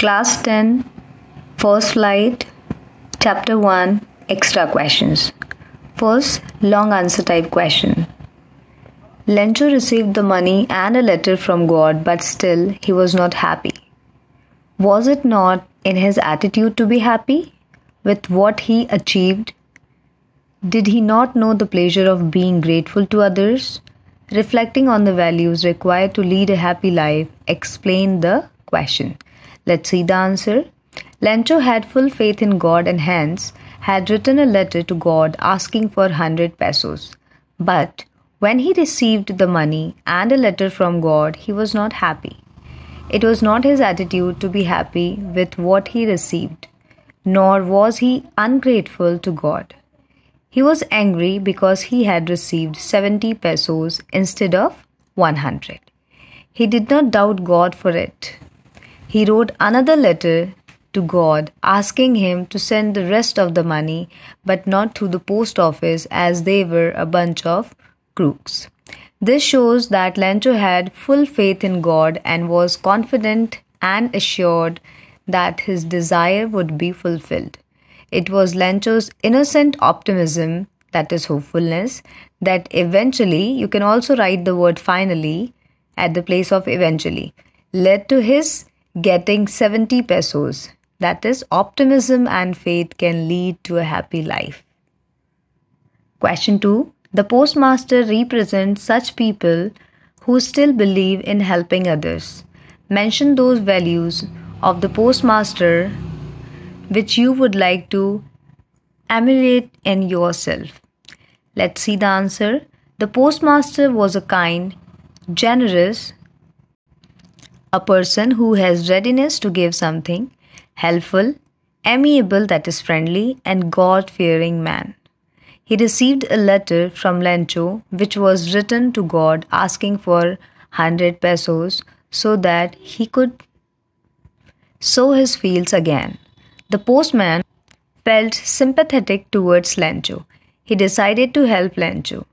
Class 10, First Flight, Chapter 1 Extra Questions. First, long answer type question. Lencho received the money and a letter from God, but still he was not happy. Was it not in his attitude to be happy with what he achieved? Did he not know the pleasure of being grateful to others? Reflecting on the values required to lead a happy life, explain the question. Let's see the answer. Lencho had full faith in God and hence had written a letter to God asking for 100 pesos. But when he received the money and a letter from God, he was not happy. It was not his attitude to be happy with what he received, nor was he ungrateful to God. He was angry because he had received 70 pesos instead of 100. He did not doubt God for it. He wrote another letter to God asking him to send the rest of the money, but not through the post office as they were a bunch of crooks. This shows that Lencho had full faith in God and was confident and assured that his desire would be fulfilled. It was Lencho's innocent optimism, that is hopefulness, that eventually, you can also write the word finally at the place of eventually, led to his getting 70 pesos. That is, optimism and faith can lead to a happy life. Question 2. The postmaster represents such people who still believe in helping others. Mention those values of the postmaster which you would like to emulate in yourself. Let's see the answer. The postmaster was a kind, generous, a person who has readiness to give something, helpful, amiable that is friendly, and God fearing man. He received a letter from Lencho which was written to God asking for 100 pesos so that he could sow his fields again. The postman felt sympathetic towards Lencho. He decided to help Lencho.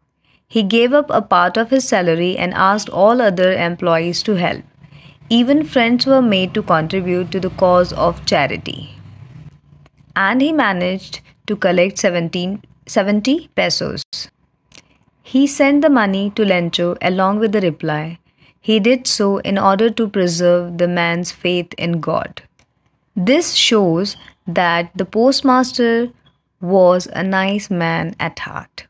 He gave up a part of his salary and asked all other employees to help. Even friends were made to contribute to the cause of charity. And he managed to collect 17, 70 pesos. He sent the money to Lencho along with the reply. He did so in order to preserve the man's faith in God. This shows that the postmaster was a nice man at heart.